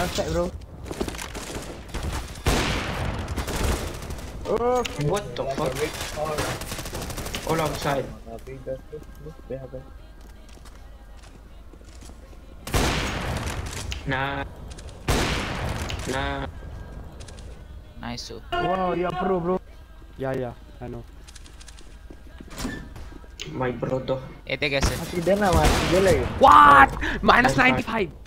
outside bro. Oh, what the fuck? All outside. Nah. Nah. Nice so. Wow, you are pro bro. Yeah, yeah, I know. My brother. toh Eh, take a sec. Masih dana, lah, masih dana lah. What? Minus 95